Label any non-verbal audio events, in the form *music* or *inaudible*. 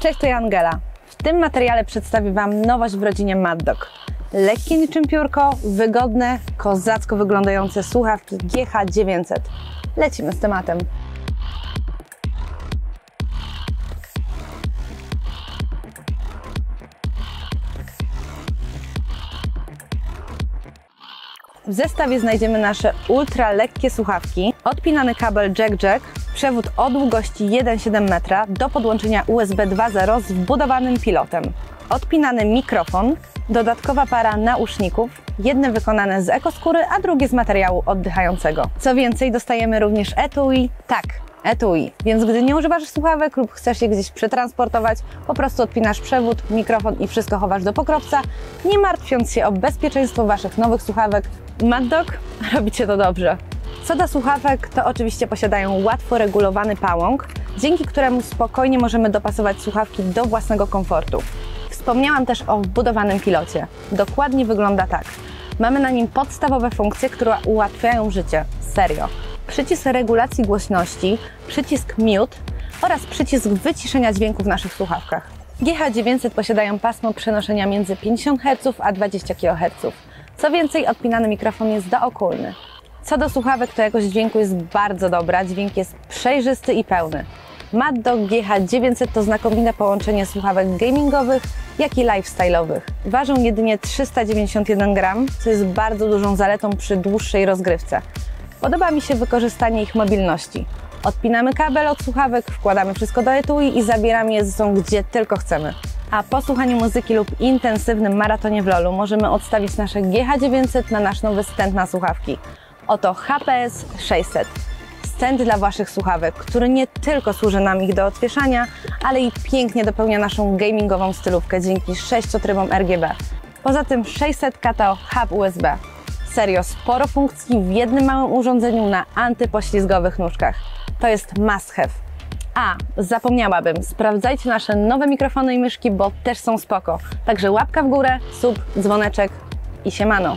Cześć, to ja Angela. W tym materiale przedstawię Wam nowość w rodzinie Mad Dog. Lekkie niczym piórko, wygodne, kozacko wyglądające słuchawki GH900. Lecimy z tematem. W zestawie znajdziemy nasze ultra lekkie słuchawki, odpinany kabel jack-jack, przewód o długości 1,7 metra do podłączenia USB 2.0 z wbudowanym pilotem, odpinany mikrofon, dodatkowa para nauszników, jedne wykonane z ekoskóry, a drugie z materiału oddychającego. Co więcej, dostajemy również etui, tak, etui. Więc gdy nie używasz słuchawek lub chcesz je gdzieś przetransportować, po prostu odpinasz przewód, mikrofon i wszystko chowasz do pokrowca, nie martwiąc się o bezpieczeństwo Waszych nowych słuchawek. Mad Dog, *laughs* robicie to dobrze. Co słuchawek, to oczywiście posiadają łatwo regulowany pałąk, dzięki któremu spokojnie możemy dopasować słuchawki do własnego komfortu. Wspomniałam też o wbudowanym pilocie. Dokładnie wygląda tak. Mamy na nim podstawowe funkcje, które ułatwiają życie. Serio. Przycisk regulacji głośności, przycisk mute oraz przycisk wyciszenia dźwięku w naszych słuchawkach. GH900 posiadają pasmo przenoszenia między 50 Hz a 20 kHz. Co więcej, odpinany mikrofon jest dookulny. Co do słuchawek, to jakość dźwięku jest bardzo dobra, dźwięk jest przejrzysty i pełny. Mad Dog GH900 to znakomite połączenie słuchawek gamingowych, jak i lifestyle'owych. Ważą jedynie 391 gram, co jest bardzo dużą zaletą przy dłuższej rozgrywce. Podoba mi się wykorzystanie ich mobilności. Odpinamy kabel od słuchawek, wkładamy wszystko do etui i zabieramy je ze sobą gdzie tylko chcemy. A po słuchaniu muzyki lub intensywnym maratonie w lolu możemy odstawić nasze GH900 na nasz nowy stent na słuchawki. Oto HPS 600. Stent dla Waszych słuchawek, który nie tylko służy nam ich do odwieszania, ale i pięknie dopełnia naszą gamingową stylówkę dzięki sześciotrybom RGB. Poza tym 600 to hub USB. Serio, sporo funkcji w jednym małym urządzeniu na antypoślizgowych nóżkach. To jest must have. A, zapomniałabym, sprawdzajcie nasze nowe mikrofony i myszki, bo też są spoko. Także łapka w górę, sub, dzwoneczek i siemano.